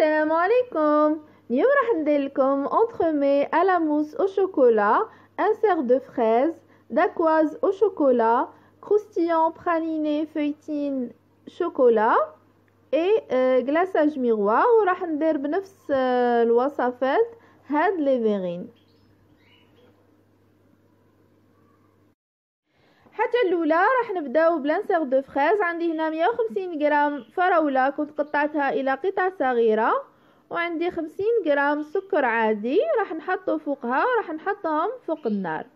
Salam alaikum. Yom entremet à la mousse au chocolat, insert de fraises, d'aquoise au chocolat, croustillant, praliné, feuilletine, chocolat et euh, glaçage miroir. Rahmdir bnefs l'ouasafet, had les verrines. الحاجة الأولى راح نبداو بلانسيغ دو فريز عندي هنا مية غرام فراولة كنت قطعتها إلى قطع صغيرة وعندي خمسين غرام سكر عادي. راح نحطو فوقها راح نحطهم فوق النار.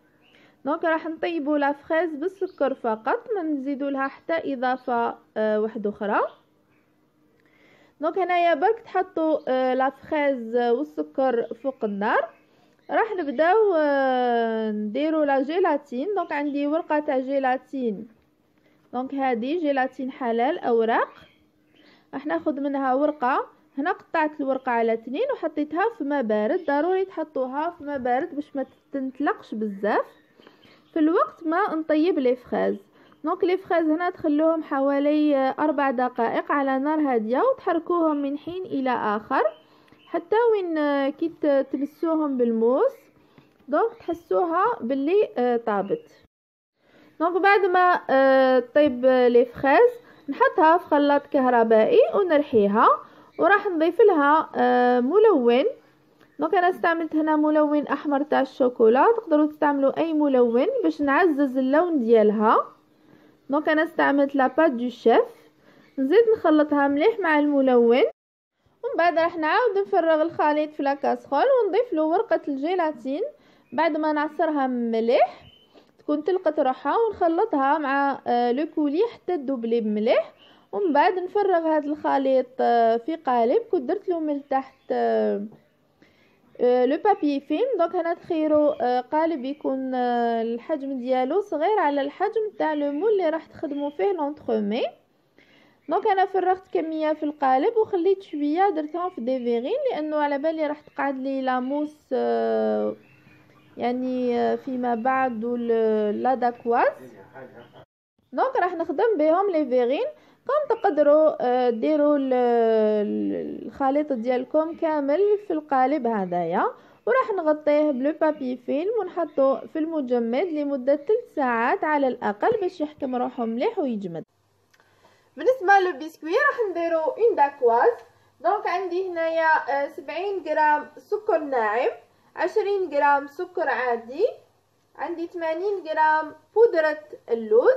donc راح نطيبوها بالسكر فقط ما نزيدو لها حتى إضافة آه واحدة أخرى. donc هنايا برك تحطو آه la fraise والسكر فوق النار. راح نبداو آه نديرو la gélatine. donc عندي ورقة تاع جيلاتين. donc هذه جيلاتين حلال أوراق. راح ناخذ منها ورقة. هنا قطعت الورقة على اثنين وحطيتها في ماء بارد. ضروري تحطوها في ماء بارد باش ما تنطلقش بزاف. في الوقت ما نطيب les fraises donc les fraises هنا تخلوهم حوالي أربع دقائق على نار هادية وتحركوهم من حين إلى آخر. حتى وين كي تمسوهم بالموس. donc تحسوها باللي طابت. donc بعد ما طيب les fraises نحطها في خلاط كهربائي ونرحيها وراح نضيف لها ملون. donc أنا استعملت هنا ملون أحمر تاع الشوكولا. تقدروا تستعملوا أي ملون باش نعزز اللون ديالها. donc أنا استعملت la pâte du chef. نزيد نخلطها مليح مع الملون. ومن بعد راح نعاود نفرغ الخليط في la casserole ونضيف له ورقة الجيلاتين. بعد ما نعصرها مليح تكون تلقت روحها ونخلطها مع le coulis حتى تذوب لي مليح ومن بعد نفرغ هذا الخليط في قالب كنت درت له من تحت le papier film donc هنا تخيروا قالب يكون الحجم ديالو صغير على الحجم تاع le moule اللي راح تخدموا فيه l'entremet donc أنا فرغت كمية في القالب وخليت شوية درتهم في des verrines لأنه على بالي راح تقعد لي la mousse يعني فيما بعد la dacquoise. donc راح نخدم بهم les verrines كم تقدروا ديروا الخليط ديالكم كامل في القالب هذايا وراح نغطيه ب le papier film ونحطه في المجمد لمدة 3 ساعات على الأقل باش يحكم روحه مليح ويجمد. بالنسبة للبسكوي راح نديرو une dacquoise donc عندي هنايا سبعين غرام سكر ناعم عشرين غرام سكر عادي عندي ثمانين غرام بودرة اللوز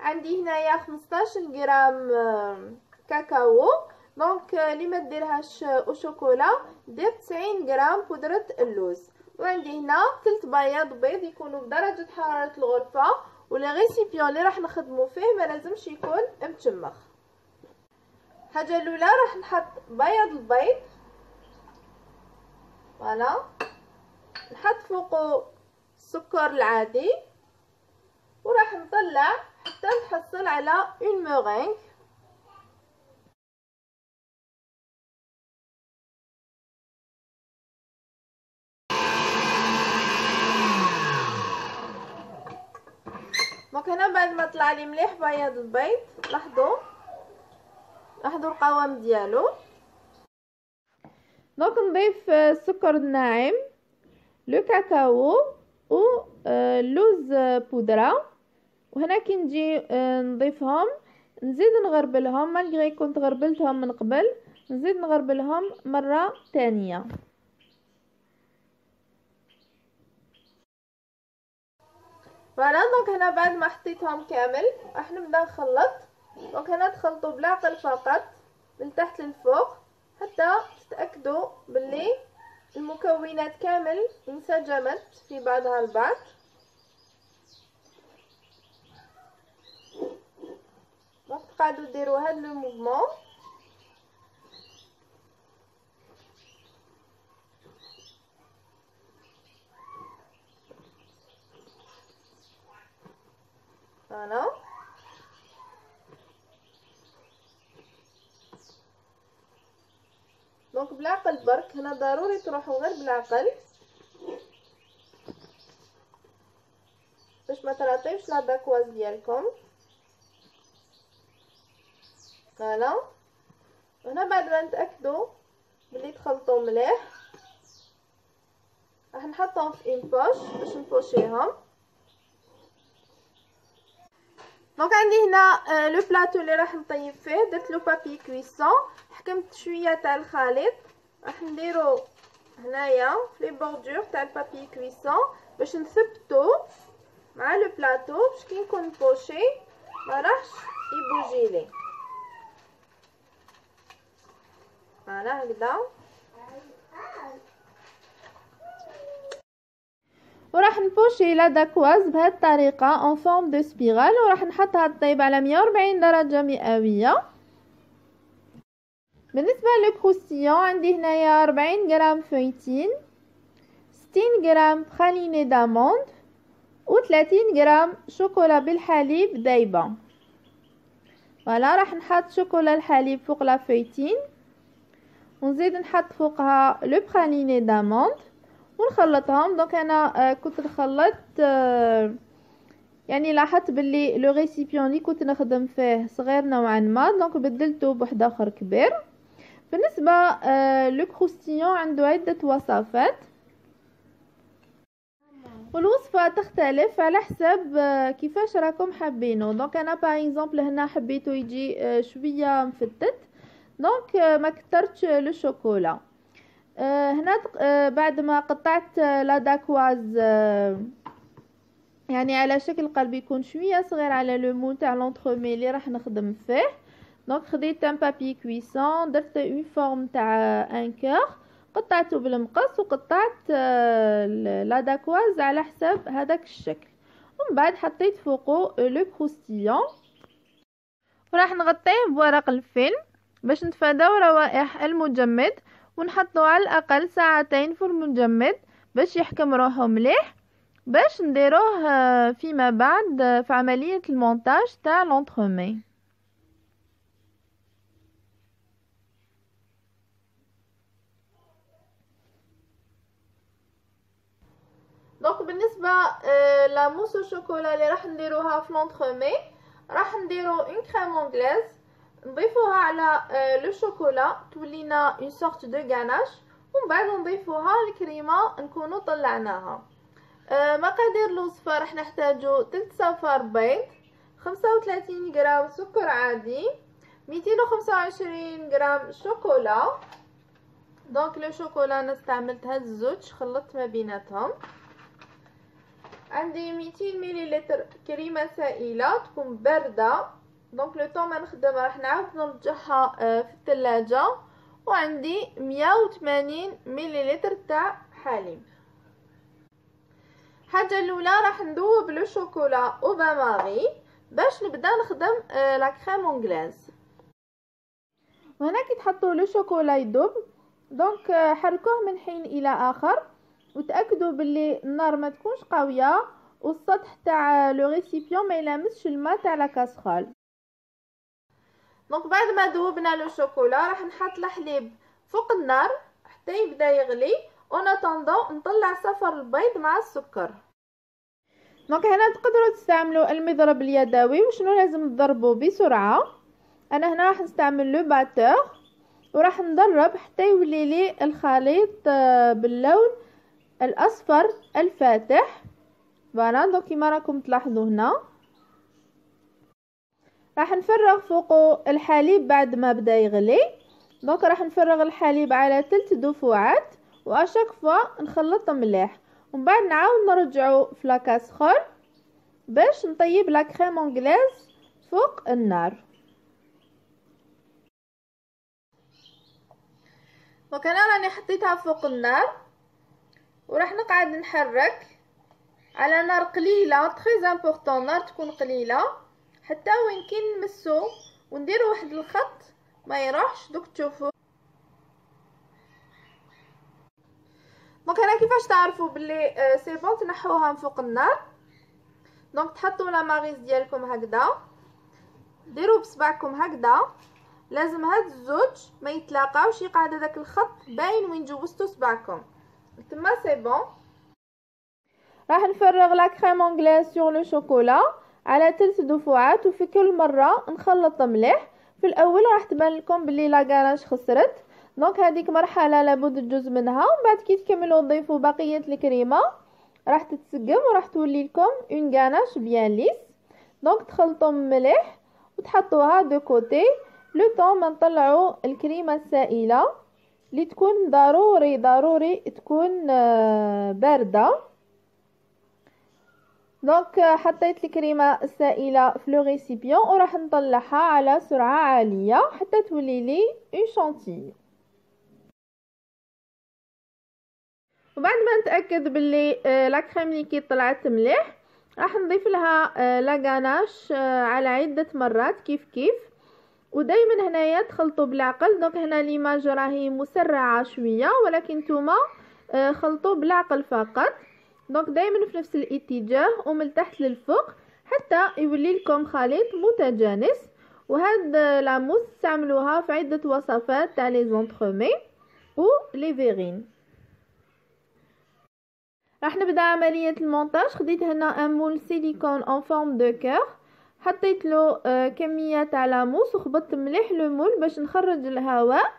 عندي هنايا 15 غرام كاكاو. donc اللي ما ديرهاش au chocolat دير 90 غرام بودرة اللوز. وعندي هنا ثلاث بياض بيض يكونوا بدرجة حرارة الغرفة. و le récipient اللي راح نخدموا فيه ما لازمش يكون متشمخ الحاجة الأولى راح نحط بياض البيض. voilà. نحط فوقه السكر العادي. وراح نطلع حتى نحصل على une meringue donc هنا بعد ما طلع لي مليح بياض البيض لاحظوا؟ لاحظوا القوام ديالو. donc نضيف السكر الناعم le cacao و اللوز بودرة. وهنا كي نجي نضيفهم. نزيد نغربلهم malgré كنت غربلتهم من قبل نزيد نغربلهم مرة ثانية voilà donc هنا بعد ما حطيتهم كامل راح نبدا نخلط. donc هنا تخلطوا بالعقل فقط من تحت للفوق حتى تتأكدوا باللي المكونات كامل انسجمت في بعضها البعض. donc تقعدوا ديروا هاد le mouvement. voilà donc بالعقل برك هنا ضروري تروحوا غير بالعقل. باش ما تراطيوش la dacquoise ديالكم. voilà هنا بعد ما نتأكدوا نخلطو مليح راح نحطهم في une poche باش نبوشيهم. donc عندي هنا le plateau اللي راح نطيب فيه درت له papier cuisson حكمت شوية تاع الخليط راح نديرو هنايا في les bordures تاع ال papier cuisson باش نثبتو مع le plateau باش كي نكون بوشي ما راحش يبوجي لي voilà هكذا وراح نبوشي la dacquoise بهذه الطريقة en forme de spirale وراح نحطها تطيب على 140 درجة مئوية. بالنسبة لل croustillant عندي هنايا 40 غرام feuilletine 60 غرام praliné d'amande و 30 غرام شوكولا بالحليب دايبة. voilà راح نحط شوكولا الحليب فوق la feuilletine ونزيد نحط فوقها le praliné d'amande ونخلطهم donc أنا كنت نخلط يعني لاحظت باللي le récipient اللي كنت نخدم فيه صغير نوعا ما. donc بدلته بواحد آخر كبير. بالنسبة le croustillant عنده عدة وصفات. والوصفة تختلف على حسب كيفاش راكم حابينه. donc أنا par exemple هنا حبيته يجي شوية مفتت. donc ما كترتش le chocolat هنا بعد ما قطعت la dacquoise يعني على شكل قلب يكون شوية صغير على le moule تاع l'entremets اللي راح نخدم فيه. donc خديت un papier cuisson درت en forme تاع un cœur قطعته بالمقص وقطعت la dacquoise على حساب هذاك الشكل. ومن بعد حطيت فوقه le croustillant وراح نغطيه بورق الفيلم باش نتفاداو روائح المجمد. ونحطو على الأقل ساعتين في المجمد باش يحكم روحه مليح باش نديروه فيما بعد في عملية المونتاج تاع l'entremets donc بالنسبة la mousse الشوكولا اللي راح نديروها في l'entremets راح نديرو une crème anglaise نضيفوها على le chocolat. تولينا une sorte de ganache ومن بعد نضيفوها الكريمة نكونوا طلعناها. مقادير الوصفة راح نحتاجو تلت صفار بيض خمسة وثلاثين غرام سكر عادي ميتين وخمسة وعشرين غرام شوكولا. donc le chocolat أنا استعملت هاد الزوج خلطت ما بيناتهم. عندي 200 مليلتر كريمة سائلة تكون باردة. donc le temps ما نخدم راح نعاود نرجعها في الثلاجه وعندي 180 مليلتر تاع حليب الحاجة الاولى راح نذوب le chocolat au bain-marie باش نبدا نخدم la crème anglaise وهنا كي تحطوا le chocolat يذوب donc حركوه من حين إلى اخر وتاكدوا باللي النار ما تكونش قويه والسطح تاع le récipient ما يلامسش الماء تاع la casserole donc بعد ما ذوبنا le chocolat راح نحط الحليب فوق النار حتى يبدأ يغلي ونطلع صفر البيض مع السكر. donc هنا تقدروا تستعملوا المضرب اليدوي وشنو لازم تضربوا بسرعة؟ أنا هنا راح نستعمل le batteur وراح نضرب حتى يولي لي الخليط باللون الأصفر الفاتح. voilà donc كيما راكم تلاحظوا هنا. راح نفرغ فوقه الحليب بعد ما بدا يغلي. donc راح نفرغ الحليب على ثلاث دفعات و à chaque fois نخلط مليح. ومن بعد نعاود نرجعو في la casserole باش نطيب la crème anglaise فوق النار. donc أنا راني حطيتها فوق النار وراح نقعد نحرك على نار قليلة très important نار تكون قليلة. حتى وين كي نمسو ونديرو واحد الخط ما يروحش دوك تشوفوا donc هنا كيفاش تعرفوا باللي c'est bon تنحوها من فوق النار. donc تحطوا la maryse ديالكم هكذا ديروا بصبعكم هكذا لازم هاد الزوج ما يتلاقاوش يقعد هذاك الخط باين وين جوزتوا صبعكم. تما c'est bon. راح نفرغ la crème anglaise sur le chocolat على ثلاث دفعات وفي كل مرة نخلط مليح. في الأول راح تبان لكم بلي la ganache خسرت. donc هذيك مرحلة لابد تجوز منها ومن بعد كي تكملوا تضيفوا بقية الكريمة راح تتسقم وراح تولي لكم une ganache bien lisse donc تخلطوا مليح وتحطوها de côté. le temps ما نطلعوا الكريمة السائلة اللي تكون ضروري ضروري تكون آه، باردة. donc حطيت الكريمة السائلة في le récipient وراح نطلعها على سرعة عالية حتى تولي لي une chantilly وبعد ما نتأكد باللي آه، la crème كي طلعت مليح راح نضيف لها آه، la ganache على عدة مرات كيف كيف. ودائما هنايا تخلطوا بالعقل donc هنا l'image راهي مسرعة شوية ولكن نتوما آه، خلطوا بالعقل فقط. donc دائما في نفس الاتجاه ومن التحت للفوق حتى يولي لكم خليط متجانس وهاد la mousse تستعملوها في عدة وصفات تاع les entremets و les verrines راح نبدأ عملية المونتاج. خديت هنا un moule silicone en forme de cœur. حطيت له آه، كمية تاع la mousse وخبطت مليح le moule باش نخرج الهواء.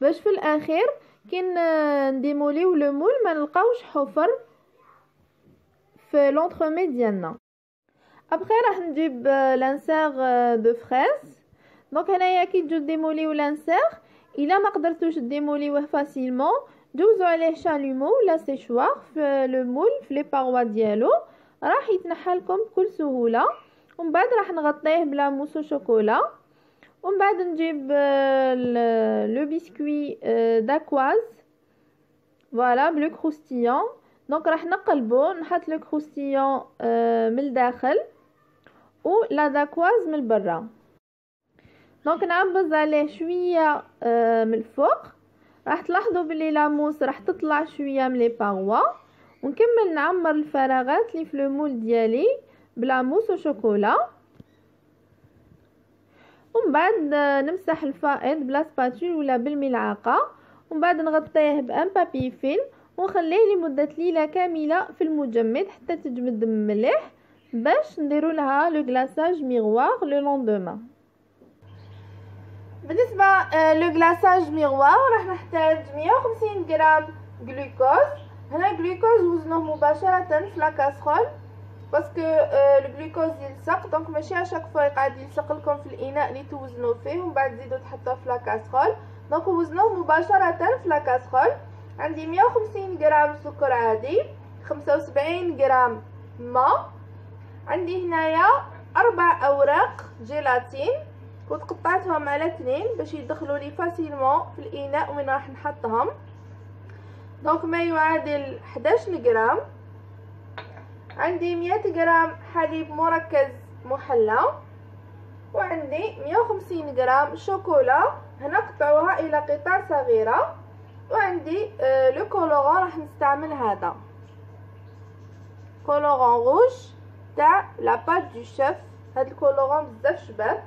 باش في الأخير كي نديموليو le moule ما نلقاوش حفر. في l'entremet ديالنا après راح نجيب l'insert de fraise donc هنايا كي تجو ديموليو l'insert الا ما قدرتوش ديموليوه facilement دوزو عليه chalumeau ولا سيشوار في le moule في les parois ديالو راح يتنحى لكم بكل سهوله ومن بعد راح نغطيه ب la mousse au chocolat ومن بعد نجيب le biscuit dacquoise voilà ب le croustillant donc راح نقلبو نحط le croustillant من الداخل و la dacquoise من برا donc نعبز عليه شوية من الفوق. راح تلاحظوا بلي la mousse راح تطلع شوية من les parois. ونكمل نعمر الفراغات اللي في le moule ديالي ب la mousse au chocolat ومن بعد نمسح الفائض ب la spatule ولا بالملعقة. ومن بعد نغطيه ب un papier film ونخليه لمدة ليلة كاملة في المجمد حتى تجمد مليح باش نديرو لها le glaçage miroir le lendemain بالنسبة le glaçage miroir راح نحتاج 150 غرام غلوكوز هنا الجلوكوز وزنه مباشرة في la casserole parce que ال glucose يلصق donc ماشي à chaque fois يقعد يلصق لكم في الإناء اللي توزنوا فيه ومن بعد تزيدوا تحطوه في la casserole donc وزنوه مباشرة في لا عندي 150 غرام سكر عادي 75 غرام ماء. عندي هنايا أربع أوراق gélatine كنت قطعتهم على اثنين باش يدخلوا لي facilement في الإناء وين راح نحطهم. donc ما يعادل 11 غرام عندي 100 غرام حليب مركز محلى وعندي 150 غرام شوكولا. هنا قطعوها إلى قطع صغيرة. وعندي آه le colorant راح نستعمل هذا. colorant rouge تاع la pâte de chef هاد ال colorant بزاف شباب.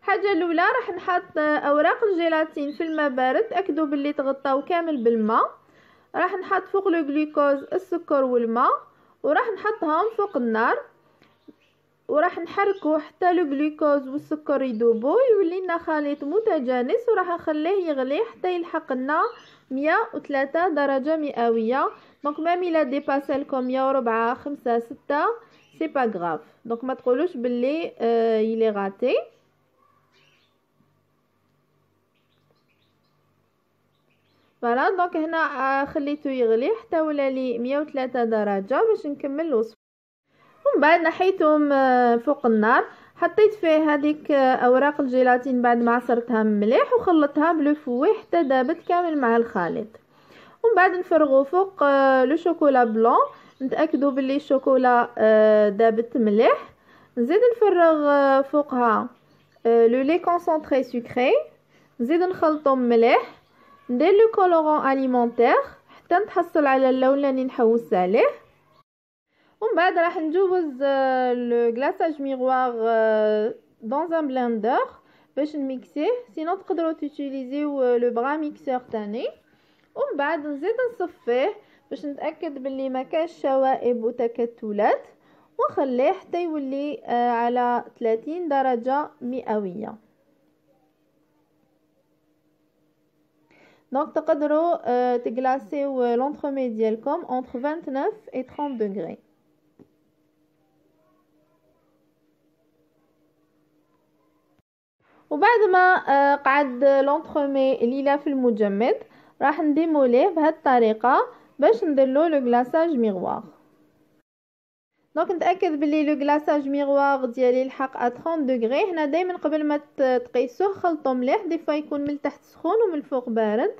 الحاجة الأولى راح نحط أوراق ال gélatine في الماء بارد. تاكدوا باللي تغطاو كامل بالماء. راح نحط فوق لو السكر والماء. وراح نحطهم فوق النار. وراح نحركو حتى لو جلوكوز والسكر يذوبوا يولي لنا خليط متجانس وراح نخليه يغلي حتى يلحق لنا 103 درجة مئوية. دونك ميم الا ديباسي لكم 104 5 6 سي با غراف. دونك ما تقولوش باللي آه يلي غاتي voilà donc هنا آه، خليته يغلي حتى ولا لي 103 درجة باش نكمل الوصفه ومن بعد نحيتهم آه، فوق النار. حطيت فيه هذيك آه، أوراق ال gélatine بعد ما عصرتها مليح وخلطتها ب le fouet حتى دابت كامل مع الخليط. ومن بعد نفرغوا فوق le chocolat blanc. نتاكدوا باللي الشوكولا دابت مليح. نزيد نفرغ فوقها le lait concentré sucré. نزيد نخلطهم مليح. ندير le colorant alimentaire حتى نتحصل على اللون اللي نحوس عليه. ومن بعد راح نجوز le glaçage miroir dans un blender باش نميكسيه sinon تقدروا تيتيليزيو le bras mixeur تاني ومن بعد نزيد نصفيه باش نتاكد باللي ما كاش شوائب وتكتلات ونخليه حتى يولي على 30 درجه مئويه donc تقدروا تغلاسيو l'entremet ديالكم entre 29 et 30 degrés. وبعد ما قعد l'entremet ليلة في المجمد راح نديموليه بهذه الطريقة باش نديرلو le glaçage miroir. donc نتأكد بلي le glaçage miroir ديالي لحق à 30 degrés هنا دائما قبل ما تقيسوه خلطو مليح. des fois يكون من التحت سخون ومن الفوق بارد.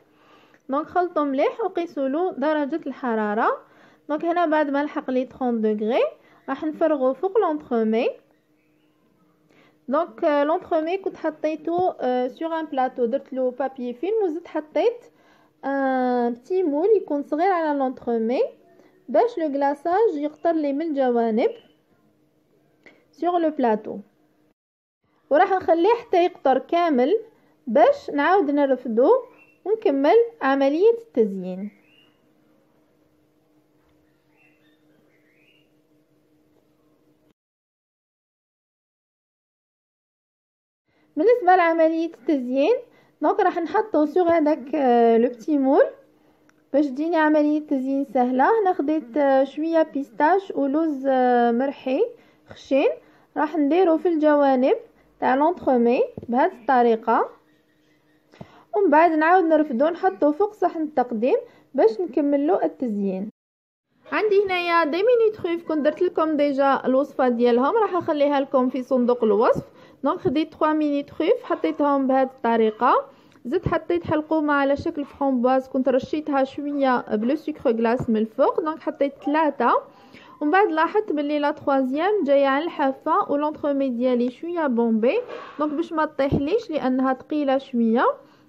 donc خلطو مليح وقيسوا له درجة الحرارة. donc هنا بعد ما لحق لي 30 degrés راح نفرغو فوق l'entremet donc l'entremet كنت حطيتو sur un plateau درت له papier film وزدت حطيت un petit moule يكون صغير على l'entremet باش le glaçage يقطر لي من الجوانب sur le plateau وراح نخليه حتى يقطر كامل باش نعاود نرفدو ونكمل عملية التزيين بالنسبة لعملية التزيين donc راح نحطو sur هذاك le petit moule باش تجيني عملية تزيين سهلة هنا خديت شوية pistache ولوز مرحي خشين. راح نديرو في الجوانب تاع l'entremet بهذه الطريقة. ومن بعد نعاود نرفدو نحطو فوق صحن التقديم باش نكملو التزيين. عندي هنايا des mini truffes كنت درت لكم déjà الوصفة ديالهم راح أخليها لكم في صندوق الوصف. donc خديت 3 mini truffes حطيتهم بهذه الطريقة زدت حطيت حلقومه على شكل فرامبواز كنت رشيتها شوية ب le sucre glace من الفوق donc حطيت ثلاثة ومن بعد لاحظت بلي la troisième جاية على الحافه و l'entremet ديالي شوية bombé donc باش ما تطيحليش لانها ثقيله شوية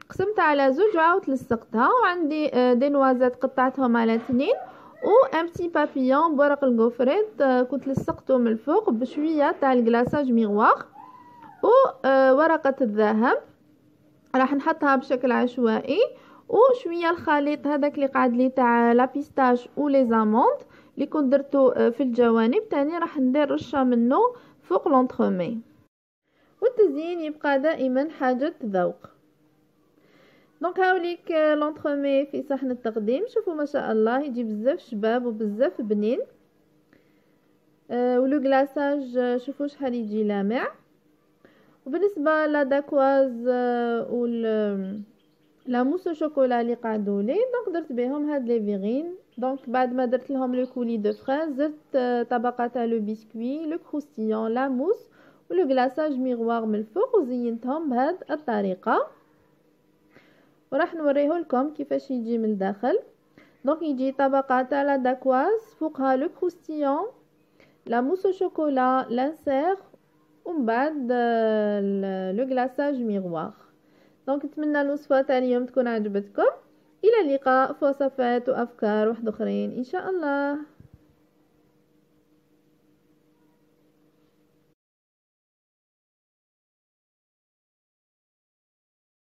قسمتها على زوج وعاودت لصقتها وعندي des noisettes قطعتهم على اثنين و un petit papillon بورق ال gaufrette كنت لصقته من الفوق بشويه تاع ال glaçage miroir وورقة الذهب. راح نحطها بشكل عشوائي. وشوية الخليط هذاك اللي قعد لي تاع la pistache و les amandes اللي كنت درتو في الجوانب. تاني راح ندير رشة منه فوق l'entremet والتزيين يبقى دائما حاجة ذوق. donc هاوليك l'entremet في صحن التقديم. شوفوا ما شاء الله يجي بزاف شباب وبزاف بنين. أه و le glaçage شوفوا شحال يجي لامع. وبالنسبة ل dacquoise آه، وال la mousse chocolat اللي قعدوا لي donc درت بهم هاد les verrines donc بعد ما درت لهم le coulis de fraises زدت آه، طبقه تاع le biscuit le croustillant la mousse و le glaçage miroir من الفوق وزينتهم بهاد الطريقة. وراح نوريه لكم كيفاش يجي من الداخل. donc يجي طبقه تاع la dacquoise فوقها le croustillant la mousse chocolat l'insert ومن بعد le glaçage miroir donc نتمنى الوصفه تاع اليوم تكون عجبتكم. إلى اللقاء في وصفات وأفكار واحد أخرين. إن شاء الله.